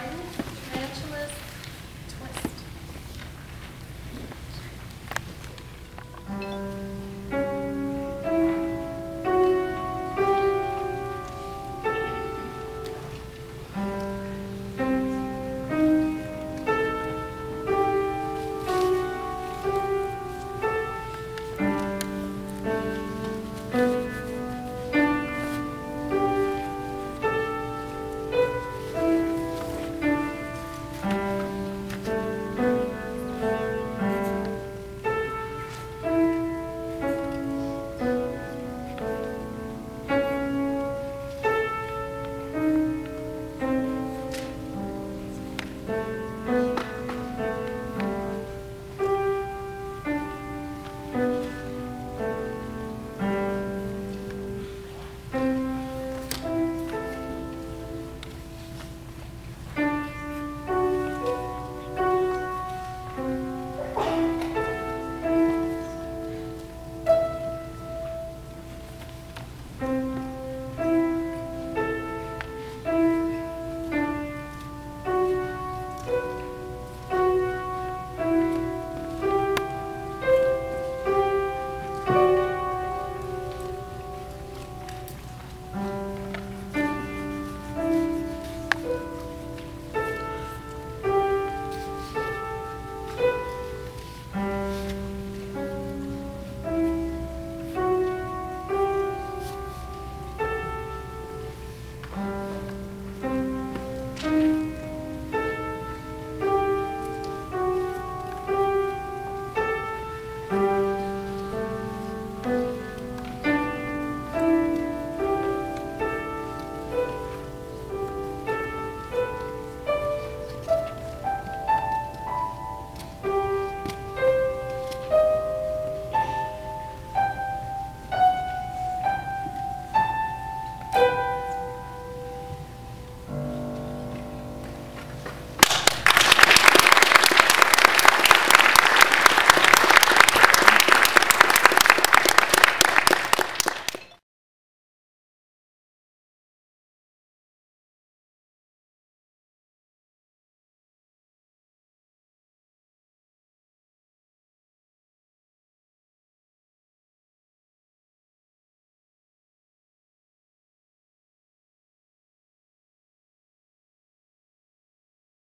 One.